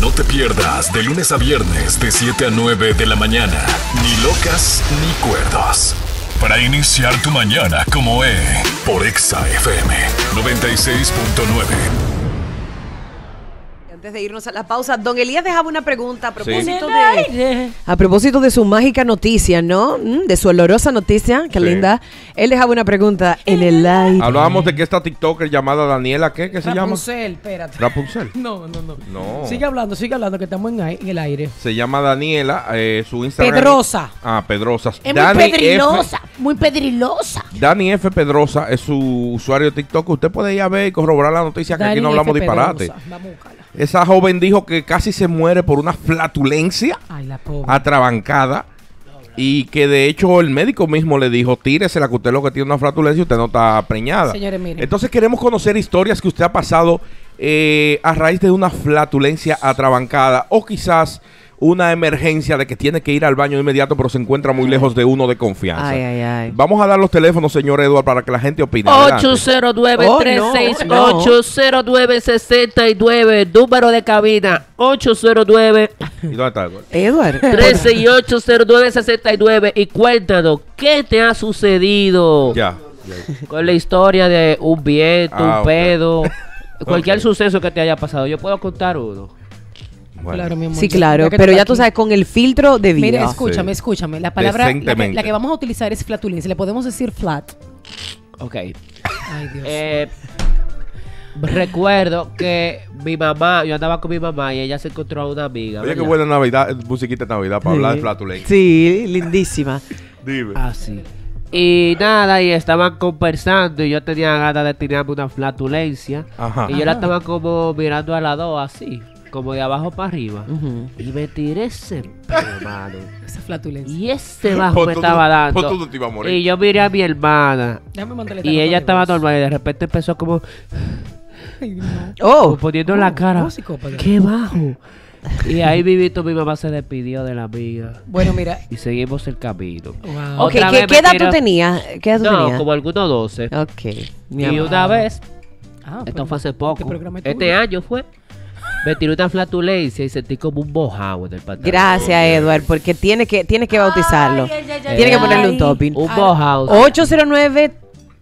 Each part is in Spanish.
No te pierdas de lunes a viernes de 7 a 9 de la mañana. Ni locas ni cuerdos. Para iniciar tu mañana como E. Por Exa FM 96.9. Antes de irnos a la pausa, don Elías dejaba una pregunta a propósito Sí. de a propósito de su mágica noticia, ¿no? Mm, De su olorosa noticia, qué Sí. linda. Él dejaba una pregunta en el aire. Hablábamos de que esta TikToker llamada Daniela, ¿qué? ¿Qué se llama? Rapunzel, espérate. Rapunzel. No, no, no. No. Sigue hablando, sigue hablando, que estamos en, el aire. Se llama Daniela, eh, su Instagram. Pedrosa. Ah, Pedrosa. Es Dani muy F- pedrilosa, muy pedrilosa. Dani F. Pedrosa es su usuario de TikTok. Usted puede ir a ver y corroborar la noticia que aquí no hablamos F. disparate. Pedrosa. Vamos a buscarla. Esa joven dijo que casi se muere por una flatulencia Ay, la atrabancada y que de hecho el médico mismo le dijo, tírese la que usted lo que tiene una flatulencia y usted no está preñada. Señores, miren. Entonces queremos conocer historias que usted ha pasado eh, a raíz de una flatulencia atrabancada o quizás una emergencia de que tiene que ir al baño de inmediato pero se encuentra muy lejos de uno de confianza. Ay, ay, ay. Vamos a dar los teléfonos, señor Eduardo, para que la gente opine. Adelante. 809-368-0969, número de cabina 809 ¿Y dónde está Eduardo? Edward. 368-0969 y cuéntanos, ¿qué te ha sucedido Ya. con la historia de un viento, Ah, un ok. pedo, cualquier suceso que te haya pasado? Yo puedo contar uno. Bueno. Claro, mi amor. Sí, claro, Ya pero ya tú aquí. sabes, con el filtro de vida. Mira, escúchame, Sí. escúchame. La palabra, la que, Decentemente. la que vamos a utilizar es flatulencia. Le podemos decir flat. Ok. Ay, Dios. Eh, recuerdo que mi mamá, yo andaba con mi mamá y ella se encontró a una amiga. Oye, qué buena Navidad, musiquita de Navidad para hablar de flatulencia. Sí, lindísima. Dime. Ah, sí. Y nada, y estaban conversando y yo tenía ganas de tirarme una flatulencia. Ajá. Y yo la estaba como mirando a las dos así, como de abajo para arriba. Y me tiré ese pedo, hermano. Esa flatulencia. Y ese bajo me tú- estaba dando. tú no te ibas a morir. Y yo miré a mi hermana. Y ella estaba voz. normal y de repente empezó como, Ay, no. Oh, como poniendo la cara. oh. ¡Qué bajo! Y ahí vivito mi mamá se despidió de la amiga. Bueno, mira. Y seguimos el camino. Wow. ¿qué, edad tú tenías? ¿Qué edad tú No, tenías? como algunos 12. Ok, mi Y una vez, Ah, esto fue hace este poco, este año fue, me tiró una flatulencia y sentí como un bojado en el pantalón. Gracias, Edward, porque tiene que, tiene que bautizarlo. Ay, ay, ay, tiene que ay. ponerle un topping. Un bojado. 809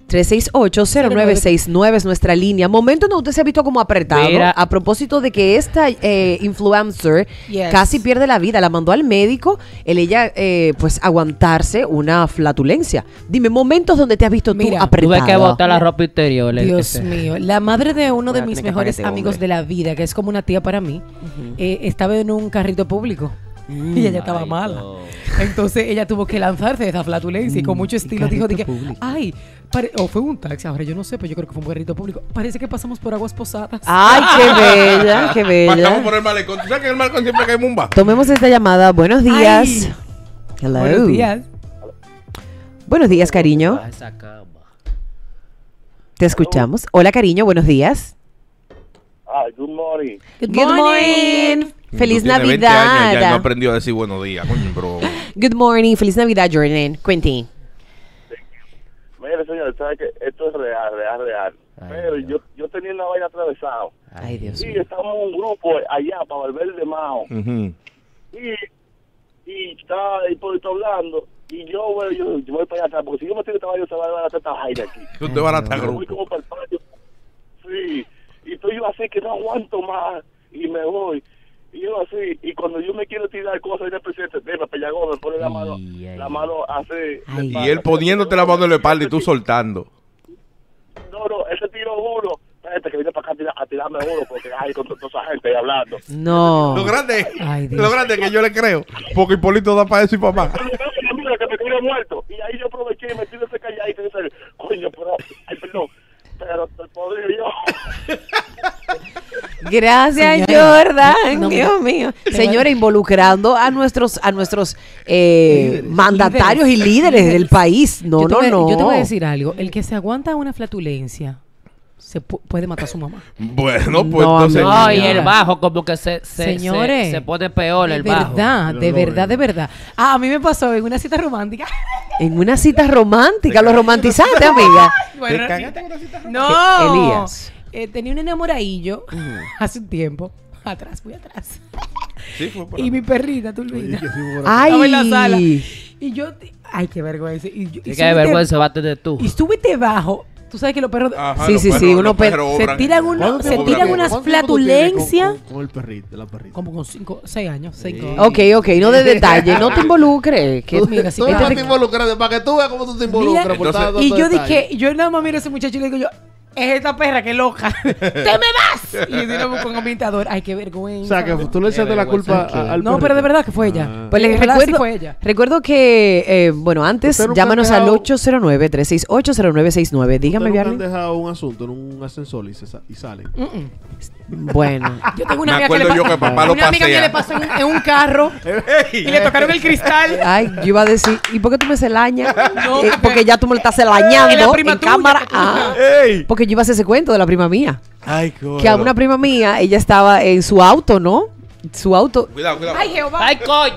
368-0969 es nuestra línea. Momento donde usted se ha visto como apretado Mira. a propósito de que esta eh, influencer Yes. casi pierde la vida. La mandó al médico, el ella eh, pues aguantarse una flatulencia. Dime, momentos donde te has visto Mira, tú apretado. Tuve que botar la ropa interior. Dios mío, la madre de uno de Voy mis mejores este amigos hombre. de la vida, que es como una tía para mí, eh, estaba en un carrito público y ella estaba Ay, mala. no. Entonces ella tuvo que lanzarse de esa flatulencia y con mucho estilo dijo público. ay, pare- o fue un taxi, ahora yo no sé, pero yo creo que fue un carrito público. Parece que pasamos por aguas posadas. Ay, qué bella, qué bella. Pasamos por el malecón. ¿Tú sabes que en el malecón siempre cae mumba? Tomemos esta llamada. Buenos días. Ay. Hello. Buenos días. Buenos días, cariño. Te escuchamos. Hola, cariño. Buenos días. Ah, good morning. Good, Good morning. Feliz Tú tienes 20 años ya no Navidad. aprendió a decir buenos días. Coño, bro. Good morning. Feliz Navidad, Jordan. Quentin. Mire, señor, sabe que esto es real, real, real. Ay, Pero Dios. yo, yo tenía una vaina atravesada. Ay, Dios Y mío. estamos en un grupo allá para volver de Mao. Ujú. Y, y estaba ahí por hablando. Y yo, bueno, yo, yo voy para allá atrás. Porque si yo me esta vaina, se va a dar esta vaina aquí. Tú te vas a estar Yo voy grupo. como para el patio. Sí. Y estoy yo así que no aguanto más. Y me voy. Y yo así. Y cuando yo me quiero tirar cosas, el presidente, me pellagó, me pone la mano, Ay, ay, la mano así. Ay. Y él poniéndote la mano en la espalda y tú soltando. No, no, ese tiro duro. Espérate, que viene para acá a, tirar- a tirarme duro porque hay con toda esa gente ahí hablando. No. Lo grande, lo grande es que yo le creo. Porque Hipólito da para eso y para veo que mira que me muerto. Y ahí yo aproveché y me tiré ese calladito y dije, coño, pero, ay, perdón. Pero te podría yo. Gracias, Señora, Jordan. no, Dios mío. Señora, involucrando a nuestros, a nuestros eh, mandatarios y líderes del país. No, yo no, voy- no. Yo te voy a decir algo. El que se aguanta una flatulencia se pu- puede matar a su mamá. Bueno, pues No, entonces. No, y el bajo como que se, se, Señores, se, se pone peor de el bajo. verdad, de verdad, de verdad. Ah, a mí me pasó en una cita romántica. En una cita romántica, lo romantizaste, amiga. ¿Te cagaste en una cita? No. Elías. Eh, tenía un enamoradillo hace un tiempo. atrás, muy atrás. Sí, fue por Y mi perrita, tú por Ay. Estaba en la sala. Y yo, ay, qué vergüenza. Y, yo, y Qué súbete- vergüenza va a tener tú. Y súbete bajo. Tú sabes que los perros Ajá, Sí, los sí, sí, uno per- se tiran uno- ¿Cuánto se tiran unas con- flatulencias. Con, con el perrito, la perrita. Como con cinco, seis años, cinco Sí. años. Ok, ok, no de detalle, no te involucres. Que, Tú, mira, si tú este no te- te involucras, para que tú veas cómo tú te Mira, involucras. por Entonces- tanto Y yo detalle. dije, yo nada más miro a ese muchacho y le digo yo, es esta perra que loca. ¡Te me vas! Y yo con ambientador. Ay, qué O vergüenza. sea, que tú le echaste la culpa a- al no, pero perrito. de verdad que fue ella. Ah. Pues De verdad sí recuerdo, fue ella. recuerdo que, eh, bueno, antes ¿Usted nunca llámanos ha al dejado- 809-368-0969. Dígame, ¿Ustedes nunca han dejado un asunto en un ascensor y, se sa- y salen. Mm-mm. Bueno. Yo tengo una Me amiga que le yo que papá lo una amiga mía pasea. le pasó en, en un carro y le tocaron el cristal. Ay, yo iba a decir, ¿y por qué tú me celañas? No, Eh, porque- ya tú me lo estás celañando Es la prima en tuya cámara. que Ah, ¡Ey! porque yo iba a hacer ese cuento de la prima mía. Ay, Que a una prima mía, ella estaba en su auto, ¿no? Su auto. Cuidado, cuidado. Ay, Jehová. ¡Ay, coño!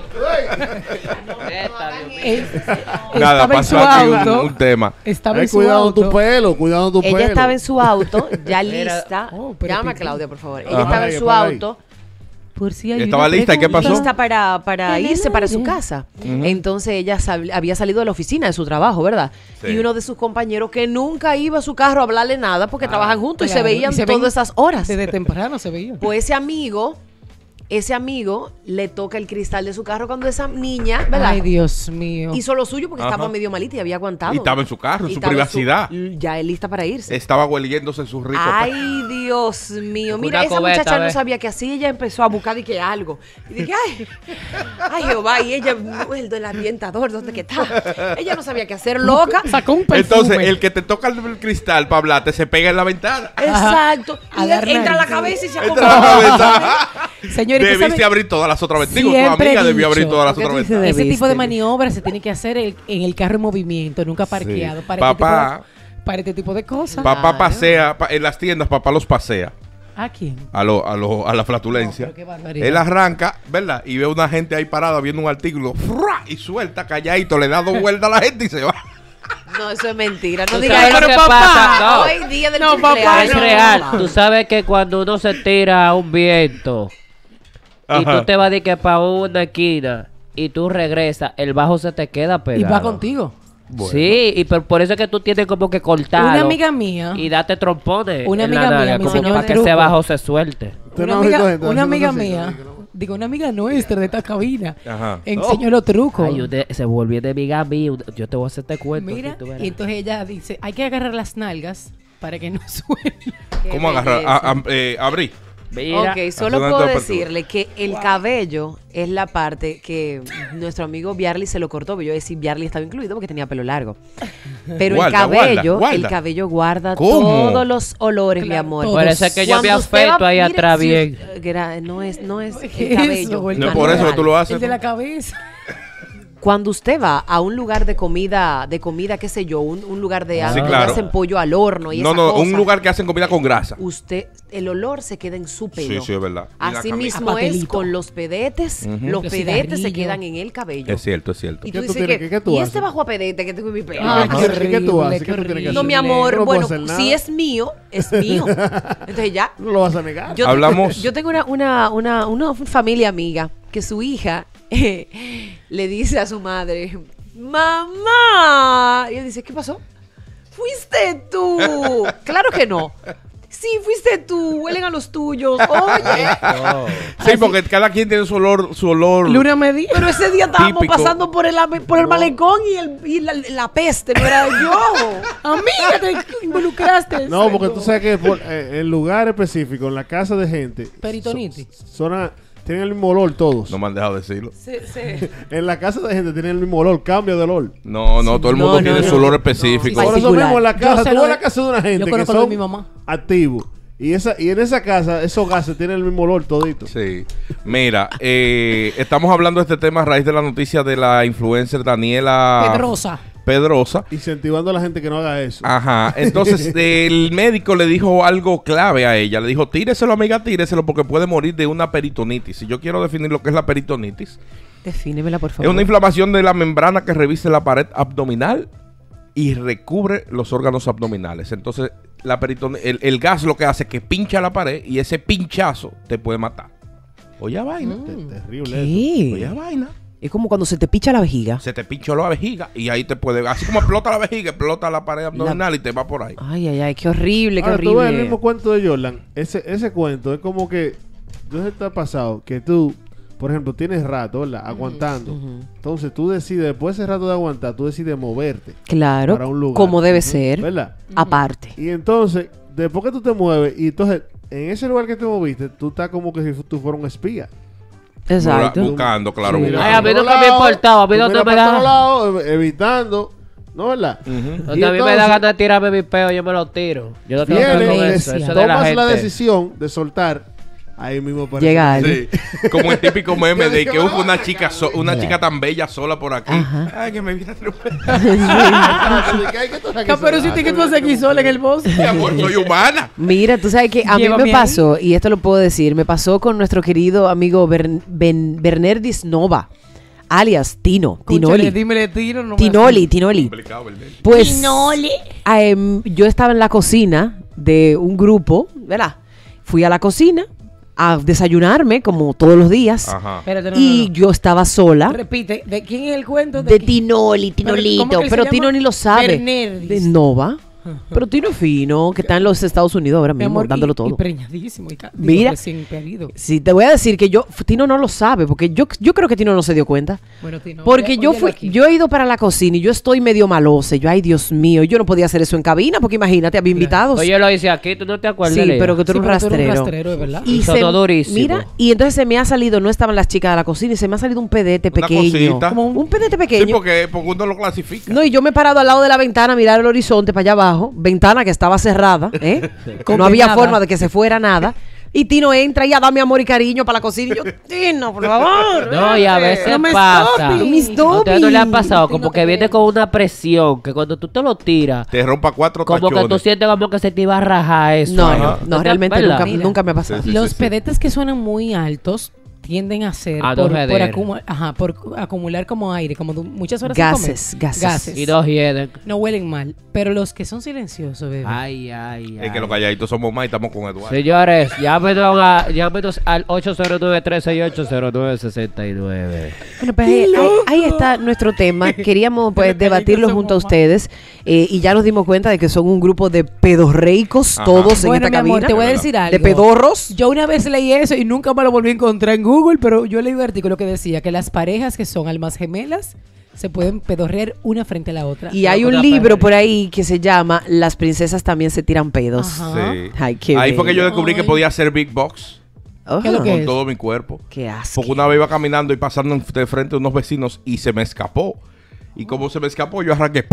Nada, estaba en pasó su aquí un, auto. un tema. Estaba Ay, en su cuidado auto. tu pelo, cuidado tu pelo. Ella estaba en su auto, ya lista. Oh, pero Llama a. Claudia, por favor. Ella Ajá. estaba en su ahí. auto. Por si hay Estaba una lista, ¿y qué pasó? lista para, para irse para su casa. Entonces ella sal- había salido de la oficina de su trabajo, ¿verdad? Sí. Y uno de sus compañeros que nunca iba a su carro a hablarle nada porque trabajan juntos y se veían y se ven todas esas horas. Desde temprano se veía. Pues ese amigo, ese amigo le toca el cristal de su carro cuando esa niña, ¿verdad? Ay, Dios mío. Hizo lo suyo porque Ajá. estaba medio malita y había aguantado. Y estaba en su carro, en Y su privacidad. ya es lista para irse. Estaba hueliéndose en su rico. Ay, Dios mío. Mira, una esa cubeta, muchacha no sabía que así. Ella empezó a buscar y que algo. Y dije, ay, ay, Jehová. Y ella, "No, el del ambientador, ¿dónde que está? Ella no sabía qué hacer, loca. Sacó un perfume. Entonces, el que te toca el cristal para hablarte se pega en la ventana. Exacto. Y entra a la cabeza y se Entra a la acomoda. cabeza. Señores, ¿qué Debiste sabe? abrir todas las otras ventanas. Digo, tu Siempre amiga debió abrir todas las ¿Por qué otras ventanas. Ese tipo de Debiste. maniobras se tiene que hacer el- en el carro en movimiento, nunca parqueado. Sí. Para, Papá. Este tipo de, para este tipo de cosas. Papá Claro. pasea, pa- en las tiendas papá los pasea ¿A quién? a, lo, a, lo, a la flatulencia. No, pero. Él arranca, ¿verdad? Y ve una gente ahí parada viendo un artículo ¡frua! y suelta calladito, le da dos vueltas a la gente y se va. No, eso es mentira. No ¿Tú digas eso. que papá, pasa? No. Hoy día del No, papá, cumpleaños. Es no. real. Tú sabes que cuando uno se tira a un viento y tú te vas de que para una esquina y tú regresas, el bajo se te queda Y pegado. va contigo. Sí, y por, por eso es que tú tienes como que cortarlo. Una amiga mía. Y date trompones. Una amiga mía como para que ese bajo se suelte. Una amiga, una mía, digo, una amiga nuestra de esta cabina, Ajá. enseñó los trucos. Ay, usted se volvió de amiga mía. Yo te voy a hacer este cuento. Mira, si tú verás. y entonces ella dice, hay que agarrar las nalgas para que no suene. ¿Cómo agarrar? A- a- eh, abrí. Mira, ok, solo puedo decirle que el cabello es la parte que nuestro amigo Biarly se lo cortó, pero yo decía Biarly estaba incluido porque tenía pelo largo. Pero Guarda, el cabello, guarda, el cabello guarda ¿Cómo? todos los olores, mi amor. todos. Por eso es que yo me Cuando va- ahí atrás bien. no es, no es ¿Qué el cabello. eso, No es el por eso que tú lo El haces. de la cabeza. Cuando usted va a un lugar de comida, de comida, qué sé yo, un, un lugar de Sí, donde claro. hacen pollo al horno y No, esa no, cosa, un lugar que hacen comida con grasa. usted, el olor se queda en su pelo. Sí, sí, es verdad. Así mismo es con los pedetes. Los Los pedetes se quedan en el cabello. Es cierto, es cierto. Y ¿Qué tú tú dices tienes que, que- qué tú ¿y haces? este bajo a pedete que tengo en mi pelo? Qué ¿Qué- qué tú haces? qué ¿Qué tú tienes que horrible. no, mi no amor, bueno, si es mío, es mío. Entonces ya. No lo vas a negar. Yo Hablamos- Tengo, yo tengo una, una, una, una familia amiga que su hija eh, le dice a su madre, mamá. Y él dice, ¿qué pasó? Fuiste tú. claro que no. Sí, fuiste tú. Huelen a los tuyos. Oye. Sí, porque cada quien tiene su olor, su olor. Luna me dijo. Pero ese día estábamos Típico. pasando por el, por el malecón y, el, y la, la peste, no era yo. Amiga, te involucraste. No, porque tú sabes que por, eh, en lugar específico, en la casa de gente, Peritonitis. so- son a- tienen el mismo olor todos. No me han dejado decirlo. Se- se- En la casa de gente tienen el mismo olor, cambio de olor. No, no, todo el mundo no, tiene no. su olor específico. No. Por eso Particular. mismo en la Yo casa, sé tú lo vas a la de- casa de una gente yo que conozco lo de son mi mamá. activos. Y, esa, y en esa casa, esos gases tienen el mismo olor todito. Sí. Mira, eh, estamos hablando de este tema a raíz de la noticia de la influencer Daniela Pedrosa. Pedrosa. Incentivando a la gente que no haga eso. Ajá. Entonces, el médico le dijo algo clave a ella. Le dijo, tíreselo, amiga, tíreselo, porque puede morir de una peritonitis. Y yo quiero definir lo que es la peritonitis. Defínemela, por Es favor. una inflamación de la membrana que reviste la pared abdominal y recubre los órganos abdominales. Entonces, la el, el gas lo que hace es que pincha la pared y ese pinchazo te puede matar. Oye, a vaina. Te- Terrible. Oye, vaina. Es como cuando se te picha la vejiga. Se te pinchó la vejiga y ahí te puede. Así como explota la vejiga, explota la pared abdominal y te va por ahí. Ay, ay, ay, qué horrible, qué Ahora, tú ves el horrible. mismo cuento de Jordan. Ese, ese cuento es como que. ¿Dónde está pasado? Que tú, por ejemplo, tienes rato, ¿verdad? Aguantando. Entonces tú decides, después de ese rato de aguantar, tú decides moverte. Claro, para un lugar. como debe ser, ¿Verdad? aparte. Y entonces, después que tú te mueves, y entonces, en ese lugar que te moviste, tú estás como que si tú fueras un espía. Exacto. Buscando, claro, Sí, buscando. Ay, a mí otro me importaba, a mí no miras me da- lado, ev- evitando, ¿no verdad? Y Donde a mí me da ganas de tirarme mi peo, yo me lo tiro. Yo no tengo que ver con eso. Eso de la tomas la, decisión de soltar, ahí mismo aparece Llega una- alguien. Sí, como el típico meme de que hubo una chica so- una chica tan bella sola por aquí. Ajá. Ay, que me viene a aquí Caperucita, sola. ¿qué tú haces aquí sola en el bosque? Mi amor, soy humana. Mira, tú sabes que a mí me pasó, y esto lo puedo decir, me pasó con nuestro querido amigo Bern- Ben- Bernardis Nova, alias Tino, Tinoli. dímele tiro, no Tinoli, Tinoli. Complicado, ¿verdad? Pues em, yo estaba en la cocina de un grupo, ¿verdad? Fui a la cocina a desayunarme como todos los días Ajá. No, y no, no. yo estaba sola. Repite, ¿de quién es el cuento? De quién? Tinoli, Pero, ¿cómo Tinolito, pero llama? Tino ni lo sabe. Bernardis. De Nova. Pero Tino fino, que está en los Estados Unidos ahora Mi mismo, amor, dándolo y, todo. Y preñadísimo. Y digo, Mira. parido. Sí, te voy a decir que yo, Tino no lo sabe, porque yo, yo creo que Tino no se dio cuenta. Bueno, Tino, Porque oye- yo fui, aquí. yo he ido para la cocina y yo estoy medio malose. Yo, ay Dios mío, yo no podía hacer eso en cabina, porque imagínate, había invitados. Oye, lo hice aquí, tú no te acuerdas. sí, pero que tú Sí, eres un pero tú eres un rastrero. verdad. Y sonó durísimo. Mira, y entonces se me ha salido, no estaban las chicas de la cocina, y se me ha salido un pedete Una pequeño. cosita. Como un, un pedete Sí, pequeño. porque, porque uno lo clasifica. No, y yo me he parado al lado de la ventana a mirar el horizonte para allá abajo, ventana que estaba cerrada, ¿eh? no había forma de que se fuera nada. Y Tino entra y a darme amor y cariño para la cocina. Y yo, Tino, por favor. No, y a vente". veces No me pasa. stopes. No me ¿A ustedes no le ha pasado? Como que viene con una presión, que cuando tú te lo tiras, Te rompa cuatro como que tú sientes como que se te iba a rajar eso. No, no, no, te- realmente nunca, nunca me ha pasado. Sí, sí, Los sí. pedetes que suenan muy altos tienden a ser A por, por, acumu- ajá, por acumular como aire, como muchas horas. Gases, gases. Y dos hieden. No huelen mal, pero los que son silenciosos, bebé. Ay, ay, ay. Es que los calladitos somos más y estamos con Eduardo. Señores, llámenos, a- llámenos al 809-368-0969. Bueno, pues ahí, ahí- está nuestro tema. Queríamos pues debatirlo junto a ustedes eh, y ya nos dimos cuenta de que son un grupo de pedorreicos Ajá. todos en esta mi amor, cabina. te voy a decir algo. De pedorros. Yo una vez leí eso y nunca me lo volví a encontrar en Google, pero yo leí un artículo que decía que las parejas que son almas gemelas se pueden pedorrear una frente a la otra. Y hay un libro por ahí que se llama Las princesas también se tiran pedos. Ajá. Sí. Ay, qué Ahí fue que yo bello. descubrí que podía hacer Big Box Oh, ¿Qué es lo que con es? todo mi cuerpo. qué asco. Porque una vez iba caminando y pasando de frente a unos vecinos y se me escapó. Y como se me escapó, yo arranqué.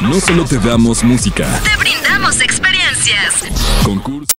No solo te damos música, Te brindamos experiencias. concursos.